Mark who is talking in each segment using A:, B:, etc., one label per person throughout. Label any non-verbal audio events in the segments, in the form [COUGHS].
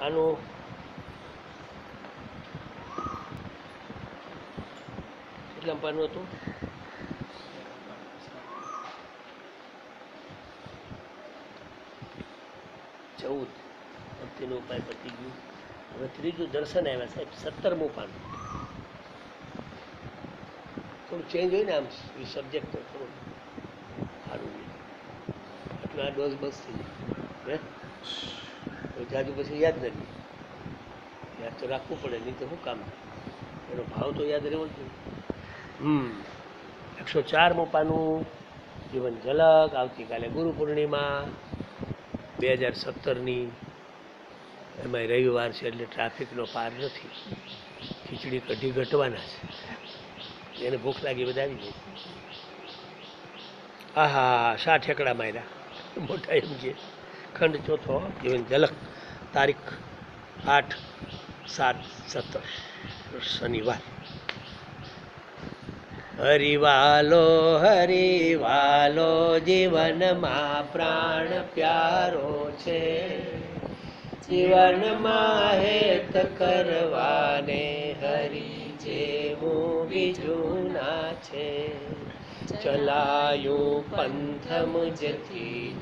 A: આનું કેટલા પાનું હતું? ચૌદ. ભક્તિનો ઉપાય પતી ગયું. હવે ત્રીજું દર્શન આવ્યા સાહેબ, સત્તરમું પાન. થોડું ચેન્જ હોય ને આમ સબ્જેક્ટ થોડું સારું. એટલે આ ડોઝ બસ થઈ જાય હે? જાજુ પછી યાદ નથી યાદ તો રાખવું પડે, નહીં તો શું કામ? એનો ભાવ તો યાદ રહેવો જોઈએ. હમ. એકસો ચારમું પાનું જીવન ઝલક, આવતીકાલે ગુરુ પૂર્ણિમા, બે હજાર સત્તરની. એમાં રવિવાર છે એટલે ટ્રાફિકનો પાર નથી. ખીચડી કઢી ઘટવાના છે. એને ભૂખ લાગી બધા આવી જાય આહા, શા ઠેકડા માર્યા? મોટા એમ છે ખંડ ચોથો જીવન ઝલક, તારીખ આઠ સાત સત્તર, શનિવાર. હરિવાલો હરિવાલો, જીવનમાં પ્રાણ પ્યારો છે. જીવનમાં હેત કરવાને હરી જેવું બીજું ના છે. ચલાયું પંથ મુજથી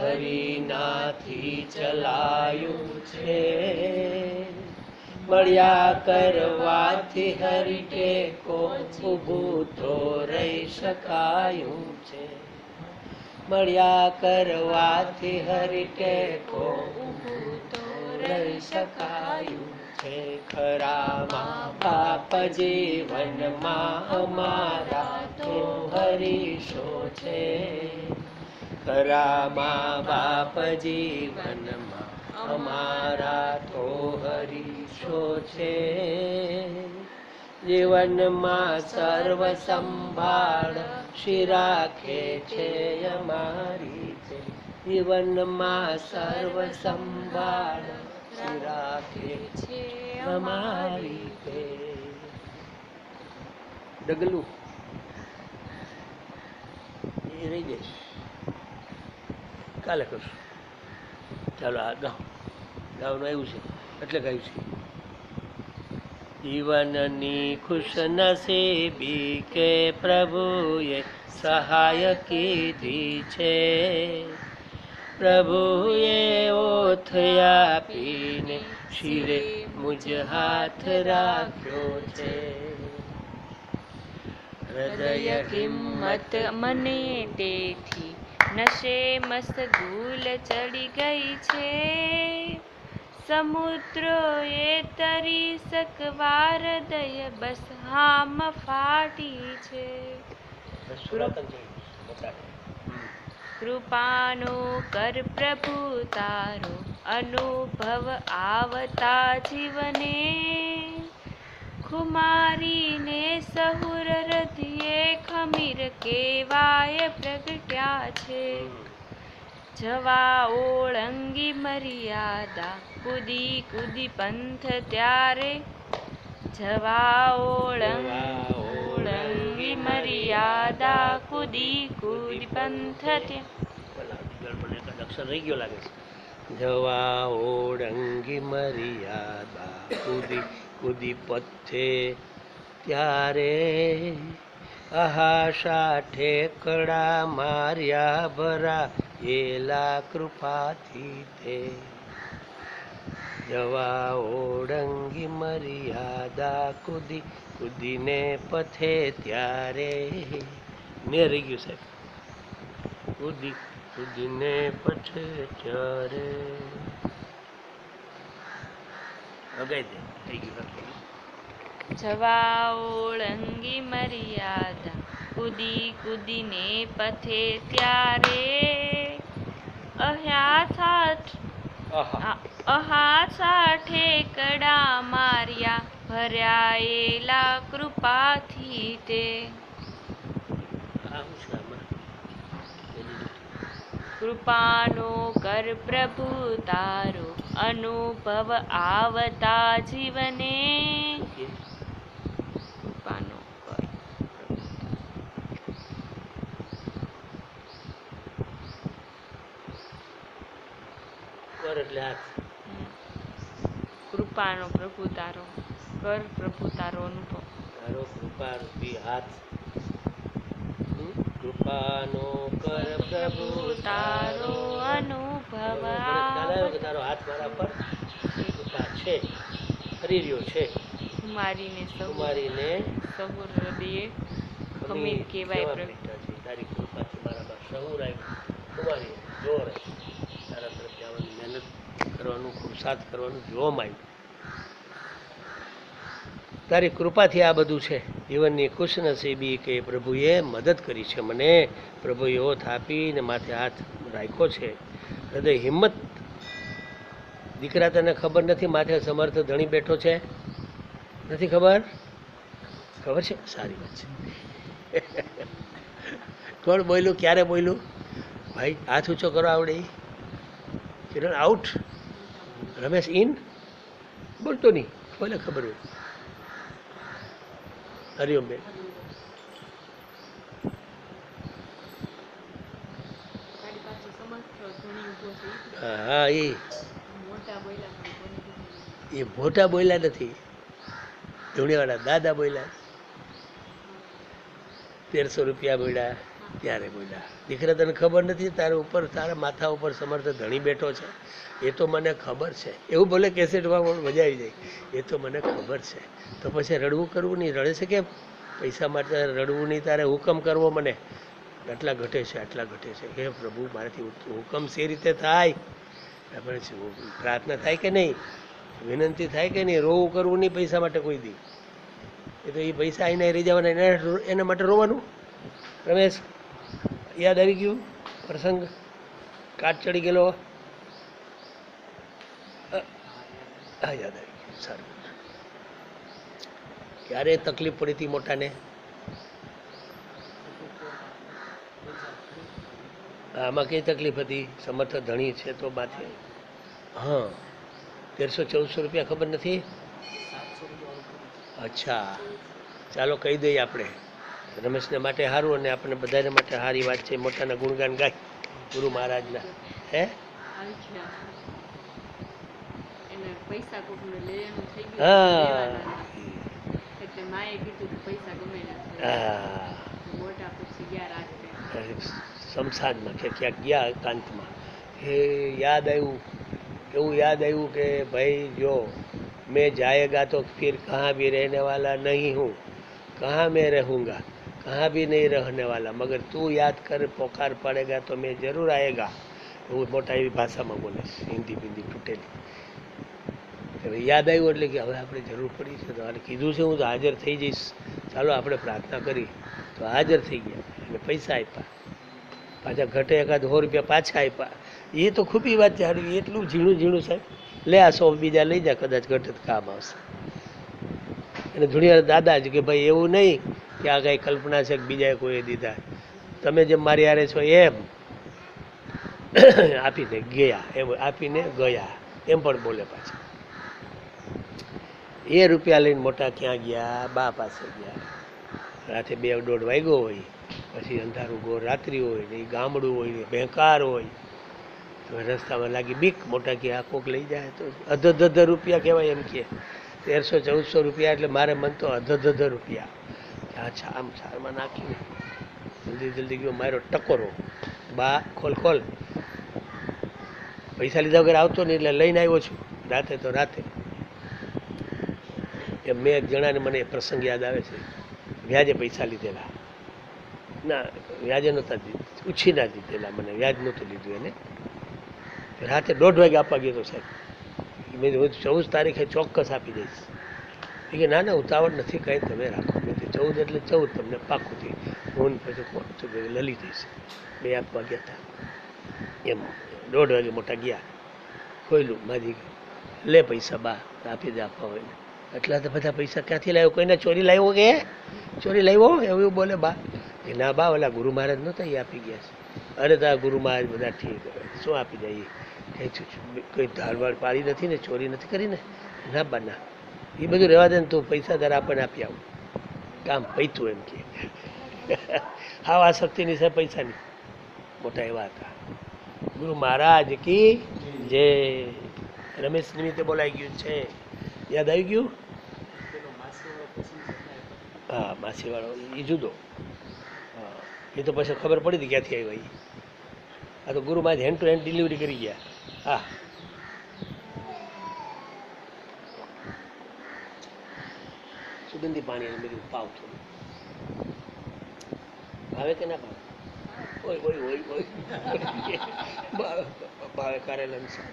A: હરિનાથી ચલાયું છે. મળ્યા કરવાથી હરિ કે ઊભું તો રહી શકાયું છે. મળ્યા કરવાથી હરિ કે ઊભું તો રહી શકાયું છે. ખરામાં બાપ જીવનમાં અમારા તો હરીશો છે. ખરામાં બાપ જીવનમાં અમારા તો હરીશો છે જીવનમાં સર્વ સંભાળ શ્રી રાખે છે અમારી છે જીવનમાં સર્વ સંભાળ શ્રી છે અમારી છે ડગલું. એ રહી જાય કાલે કરશું. ચાલો, આ ગાઉ ગાવાનું આવ્યું છે. એટલે ગાયું છે. જીવનની ખુશ નસીબી કે પ્રભુએ સહાય કીધી છે. પ્રભુએ ઓથ આપીને શિરે મુજ હાથ રાખ્યો છે. હૃદય
B: કિંમત મને તેથી નશે મસ્ત ધૂલ ચડી ગઈ છે. સમુદ્રો એ તરી શકવાર દય બસ હામ ફાટી છે. કૃપાનો કર પ્રભુ તારો અનુભવ આવતા જીવને. ખુમારીને સહુર રધિયે ખમીર કેવાય પ્રગટ્યા છે જવા ઓળંગી મર્યાદા કુદી કુદી પંથ ત્યારે જવા ઓળંગ ઓળંગી મર્યાદા કુદી કુદી પંથ
A: અક્ષર રહી ગયો લાગે જવા ઓળંગી મર્યાદા કુદી કુદી પથ્થે ત્યારે આહાશા ઠેકડા માર્યા ભરા એલા કૃપાથી તે. જવા ઓળંગી મર્યાદા કુદી, કુદીને પથે ત્યારે. ને રહી ગયું સાહેબ. કુદી, કુદીને પથે ત્યારે. અગાઈ દે. થઈ ગયું થઈ ગયું.
B: મર્યાદા. કુદી કુદીને પથે ત્યારે અહ્યા સાઠ અહા સાઠે કડા માર્યા ભર્યાયેલા કૃપાથી તે. કૃપાનો કર પ્રભુ તારો. અનુભવ આવતા જીવને. કૃપાનો કર. કૃપાનો પ્રભુ તારો. કર પ્રભુ તારો અનુભવ.
A: તારો કૃપા રૂપી હાથ? કૃપાનો કર પ્રભુ
B: તારો અનુભવ
A: આવ્યો કે તારો હાથ મારા પર. કૃપા છે. ફરી રહ્યો છે.
B: કુમારીને
A: કુમારીને
B: સહુર હૃદયે ખમીર કહેવાય પ્રભુ
A: તારી કૃપાથી મારામાં આવ્યું કુમારી જોર તારા તરફ જવાની મહેનત કરવાનું પુરુષાર્થ કરવાનું જોવા આવ્યું તારી કૃપાથી આ બધું છે. જીવનની ખુશનસીબી કે પ્રભુએ મદદ કરી છે. મને પ્રભુએ ઓથ આપીને માથે હાથ રાખ્યો છે. હૃદય હિંમત. દીકરા તને ખબર નથી, માથે સમર્થ ધણી બેઠો છે? નથી ખબર? ખબર છે? સારી વાત છે. [LAUGHS] કોણ બોલ્યું? ક્યારે બોલ્યું? ભાઈ, હાથ ઊંચો કરો આવડે? કિરણ આઉટ રમેશ ઇન બોલતો નહીં. બોલે ખબર હોય? હરિઓમ બેન. હા એ? એ મોટા બોયલા નથી. ધૂણીવાળા દાદા બોયલા તેરસો રૂપિયા બોલ્યા. ત્યારે બોલ્યા? દીકરા, તને ખબર નથી? તારે ઉપર, તારા માથા ઉપર સમર્થ ધણી બેઠો છે. એ તો મને ખબર છે. એવું ભલે કેસેટમાં પણ મજા આવી જાય. એ તો મને ખબર છે. તો પછી રડવું કરવું નહીં? રડે છે કેમ? પૈસા માટે રડવું નહીં? તારે હુકમ કરવો મને? આટલા ઘટે છે, આટલા ઘટે છે. હે પ્રભુ, મારાથી હુકમ સે રીતે થાય? આપણે પ્રાર્થના થાય કે નહીં? વિનંતી થાય કે નહીં? રોવું કરવું નહીં પૈસા માટે કોઈ દી? એ તો એ પૈસા આવીને રહી જવાના એના એના માટે રોવાનું? રમેશ યાદ આવી ગયું? પ્રસંગ? કાટ ચડી ગયેલો? હા, યાદ આવી ગયું. સારું. ક્યારે તકલીફ પડી હતી મોટાને? આમાં કઈ તકલીફ હતી? સમર્થ ધણી છે તો માથે હા. તેરસો ચૌદસો રૂપિયા ખબર નથી? અચ્છા. ચાલો કહી દઈએ આપણે. રમેશને માટે સારું અને આપણે બધાને માટે સારી વાત છે મોટાના ગુણગાન ગાય ગુરુ મહારાજના હે
B: અચ્છા એને પૈસા કોકને લેવાનું થઈ ગયું
A: હા
B: લેવાના નથી. એટલે માએ કીધું કે પૈસા ગમે ના થાય.
A: હા
B: મોટા પછી ગયા રાત્રે
A: શમશાનમાં કે ક્યાંક ગયા એકાંતમાં એ યાદ આવ્યું એવું યાદ આવ્યું કે ભાઈ જો मैं जाएगा तो फिर कहाँ भी रहने वाला नहीं हूँ कहाँ मैं रहूँगा कहाँ भी नहीं रहने वाला मगर तू याद कर पोकार पड़ेगा तो मैं जरूर आएगा એવું મોટા એવી ભાષામાં બોલે છે હિન્દી બિંદી તૂટેલી હવે યાદ આવ્યું એટલે કે હવે આપણે જરૂર પડી છે તો આને કીધું છે હું તો હાજર થઈ જઈશ ચાલો આપણે પ્રાર્થના કરી તો હાજર થઈ ગયા અને પૈસા આપ્યા પાછા ઘટે એકાદ સો રૂપિયા પાછા આપ્યા એ તો ખૂબી વાત છે હારું એટલું ઝીણું ઝીણું સાહેબ લે આ સો બીજા લઈ જા કદાચ ઘટે તો કામ આવશે અને ઘણી દાદા જ કે ભાઈ એવું નહીં કે આ કાંઈ કલ્પના છે કે બીજાએ કોઈએ દીધા. તમે જેમ મારી હારે છો એમ [COUGHS] આપીને ગયા, એમ આપીને ગયા, એમ પણ બોલે પાછા. એ રૂપિયા લઈને મોટા ક્યાં ગયા? બા પાસે ગયા. રાતે બે દોઢ વાગ્યો હોય, પછી અંધારું ગોર રાત્રિ હોય ને ગામડું હોય ને બેકાર હોય. રસ્તામાં લાગી બીક, મોટા કે આ કોક લઈ જાય તો અધધ રૂપિયા કહેવાય એમ કે. તેરસો ચૌદસો રૂપિયા એટલે મારે મન તો અધધ રૂપિયા. આ આમ છારમાં નાખ્યું. જલ્દી જલ્દી ગયો મારો ટકોરો. બા, ખોલ ખોલ. પૈસા લીધા વગર આવતો નહીં એટલે લઈને આવ્યો છું. રાતે તો રાતે. એમ મેં એક જણાને મને પ્રસંગ યાદ આવે છે. વ્યાજે પૈસા લીધેલા. ના, વ્યાજે નહોતા ઉછીના દીધેલા મને. વ્યાજ નહોતું લીધું એને. રાતે દોઢ વાગે આપવા ગયો તો સાહેબ. મેં હું ચૌદ તારીખે ચોક્કસ આપી દઈશ. એ કે ના ના ઉતાવળ નથી, કાંઈ તમે રાખો નથી ચૌદ એટલે ચૌદ, તમને પાકું થઈ ફોન પછી કોણ? કે લલિત બે આપવા ગયા હતા. એમ, દોઢ વાગે મોટા ગયા. ખોયલું, માજી લે પૈસા બા, આપી દે આપવા હોય એટલા તો બધા પૈસા ક્યાંથી લાવ્યો? કોઈને ચોરી લાવ્યો કે? ચોરી લાવ્યો? એવું બોલે બા. કે ના બા, ઓલા ગુરુ મહારાજ નહોતા એ આપી ગયા છે. અરે તા ગુરુ મહારાજ બધા ઠીક શું આપી જાય કંઈ કંઈ ધારવાડ પાડી નથી ને, ચોરી નથી કરીને ના બા, ના. એ બધું રહેવા દે ને તું પૈસા દર આપણને આપી આવું. કામ પૈતું એમ કે. હા આ શક્તિની છે પૈસાની. મોટા એવા હતા. ગુરુ મહારાજ કી જે રમેશ નિમિત્તે બોલાઈ ગયું છે. યાદ આવી ગયું? હા, માસીવાળો. એ જુદો. હા, એ તો પછી ખબર પડી હતી ક્યાંથી આવ્યો એ આ તો ગુરુમાં હેન્ડ ટુ હેન્ડ ડિલિવરી કરી ગયા. હા. સુગંધી પાણી એને બધું પાવ થોડું. ભાવે કે ના ભાવે? ઓય ઓય ઓય ઓય. ભાવે કારેલાનું શાક.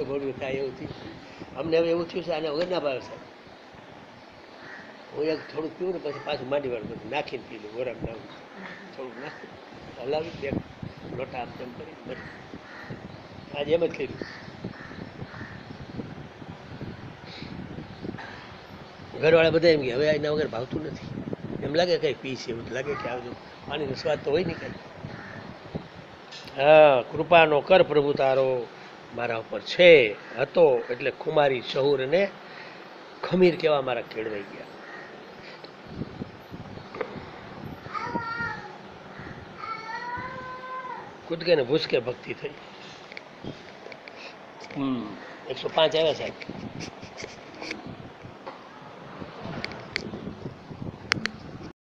A: એ ઘણું થાય એવું થયું. અમને હવે એવું થયું છે, આને વગર ના ભાવે સાહેબ. હું એક થોડુંક પીવું ને પછી પાછું માંડી વાળું બધું નાખીને પીધું ગોરામ નાખું થોડુંક નાખું હલાવી બે લોટા આમ તેમ કરી બસ આજે એમ જ કર્યું. ઘરવાળા બધા એમ કે હવે એના વગર ભાવતું નથી. એમ લાગે કંઈ પી છે એવું લાગે કે આવજો. પાણીનો સ્વાદ તો હોય ને કંઈ હા કૃપાનો કર પ્રભુ તારો મારા ઉપર છે. હતો એટલે ખુમારી શહુર અને ખમીર કેવા મારા કેળવાઈ ગયા. કૂદકે ને ભૂસકે ભક્તિ થઈ. હમ. એકસો પાંચ આવ્યા સાહેબ.